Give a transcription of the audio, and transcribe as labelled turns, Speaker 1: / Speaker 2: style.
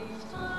Speaker 1: ich